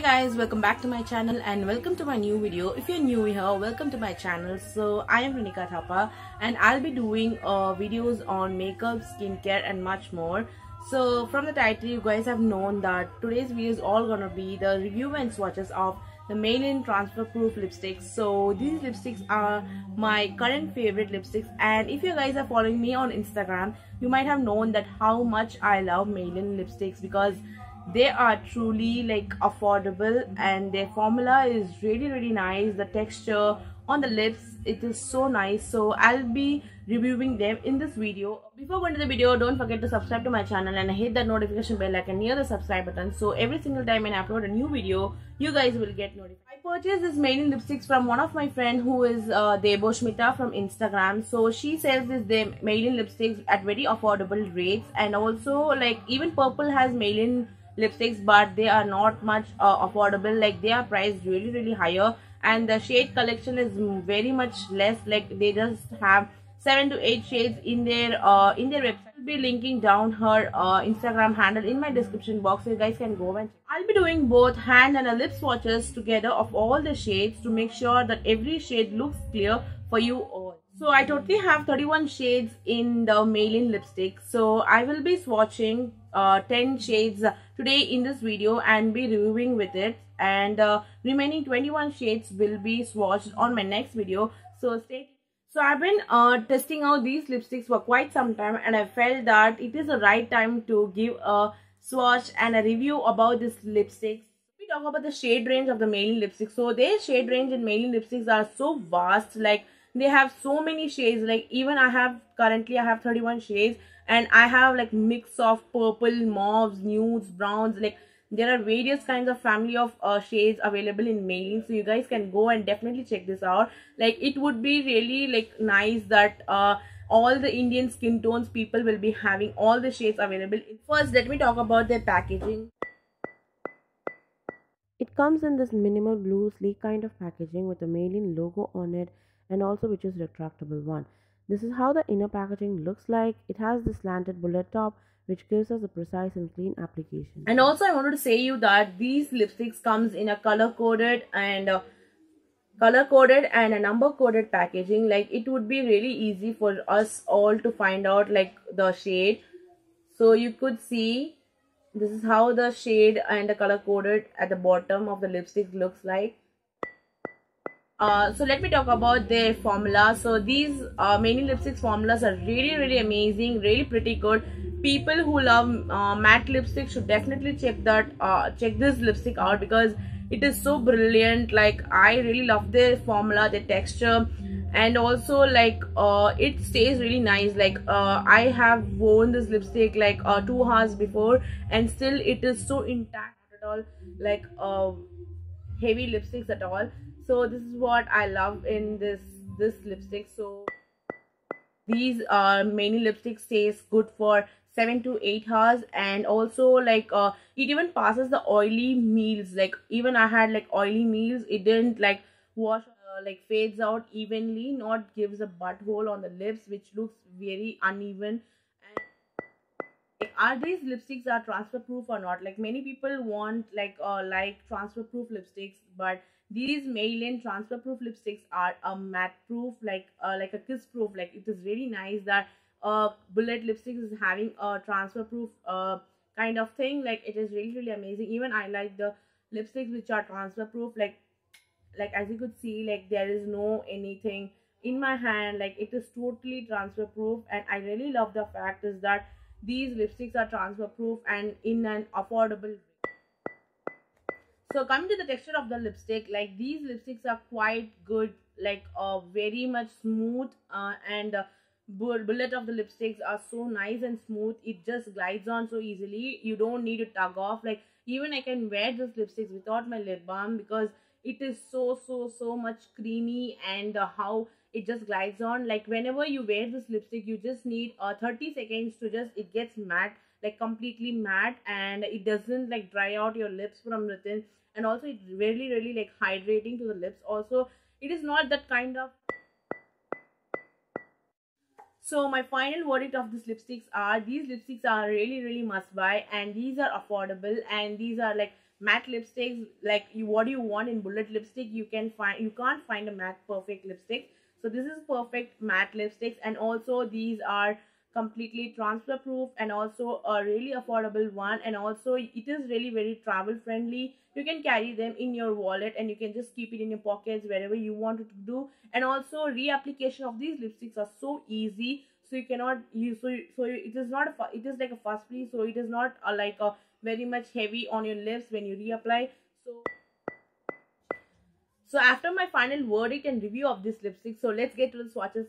guys welcome back to my channel and welcome to my new video. If you're new here welcome to my channel. So i am Renecca Thapa and i'll be doing uh, videos on makeup skincare and much more. So from the title you guys have known that today's video is all gonna be the review and swatches of the Meilin transfer proof lipsticks. So these lipsticks are my current favorite lipsticks and if you guys are following me on instagram you might have known that how much i love Meilin lipsticks because they are truly like affordable and their formula is really really nice. The texture on the lips it is so nice. So i'll be reviewing them in this video. Before going to the video don't forget to subscribe to my channel and hit that notification bell icon near the subscribe button. So every single time i upload a new video you guys will get notified. I purchased this Meilin lipsticks from one of my friend who is uh, Debosmita from instagram. So she sells this Meilin lipsticks at very affordable rates. And also like even Purplle has Meilin lipsticks but they are not much uh, affordable. Like they are priced really really higher. And the shade collection is very much less. Like they just have seven to eight shades in their uh, in their website. I'll be linking down her uh, instagram handle in my description box. So you guys can go and i'll be doing both hand and a lip swatches together of all the shades to make sure that every shade looks clear for you all so I totally have 31 shades in the Meilin lipstick. So I will be swatching uh, 10 shades today in this video and be reviewing with it. And uh, remaining 21 shades will be swatched on my next video. So stay so I've been uh, testing out these lipsticks for quite some time and I felt that it is the right time to give a swatch and a review about these lipsticks. We talk about the shade range of the Meilin lipsticks. So their shade range in Meilin lipsticks are so vast like they have so many shades. Like even i have currently i have 31 shades and i have like mix of purple mauves nudes browns like there are various kinds of family of uh, shades available in Meilin so you guys can go and definitely check this out. Like it would be really like nice that uh, all the indian skin tones people will be having all the shades available first. Let me talk about their packaging. It comes in this minimal blue sleek kind of packaging with the Meilin logo on it and also which is retractable one. This is how the inner packaging looks like. It has this slanted bullet top which gives us a precise and clean application. And also I wanted to say you that these lipsticks comes in a color coded and uh, color coded and a number coded packaging like it would be really easy for us all to find out like the shade so you could see this is how the shade and the color coded at the bottom of the lipstick looks like uh, so let me talk about their formula. So these uh, Meilin lipsticks formulas are really really amazing really pretty good. People who love uh, matte lipstick should definitely check that uh, check this lipstick out because it is so brilliant. Like i really love the formula the texture. And also like uh, it stays really nice. Like i have worn this lipstick like two hours before and still it is so intact at all. Like heavy lipsticks at all so this is what i love in this this lipstick. So these uh many lipsticks stays good for seven to eight hours. And also like uh it even passes the oily meals. Like even i had like oily meals. It didn't like wash uh, like fades out evenly not gives a butthole on the lips which looks very uneven and are these lipsticks are transfer proof or not? Like many people want like uh like transfer proof lipsticks but these Meilin transfer proof lipsticks are a matte proof like uh, like a kiss proof like it is really nice that uh bullet lipstick is having a transfer proof uh kind of thing. Like it is really really amazing. Even i like the lipsticks which are transfer proof like like as you could see like there is no anything in my hand. Like it is totally transfer proof and i really love the fact is that these lipsticks are transfer proof and in an affordable way. so coming to the texture of the lipstick like these lipsticks are quite good like uh very much smooth uh, and uh, bullet of the lipsticks are so nice and smooth. It just glides on so easily. You don't need to tug off. Like even i can wear this lipsticks without my lip balm because it is so so so much creamy and uh, how it just glides on. Like whenever you wear this lipstick you just need uh, 30 seconds to just it gets matte like completely matte and it doesn't like dry out your lips from within. And also it's really really like hydrating to the lips also. It is not that kind of so my final verdict of these lipsticks are these lipsticks are really really must buy and these are affordable and these are like matte lipsticks. Like you what do you want in bullet lipstick you can find you can't find a matte perfect lipstick so this is perfect matte lipsticks and also these are completely transfer proof and also a really affordable one. And also it is really very travel friendly. You can carry them in your wallet and you can just keep it in your pockets wherever you want to do. And also reapplication of these lipsticks are so easy. So you cannot use so so it is not a it is like a fast free. So it is not a, like a very much heavy on your lips when you reapply so after my final verdict and review of this lipstick so let's get to the swatches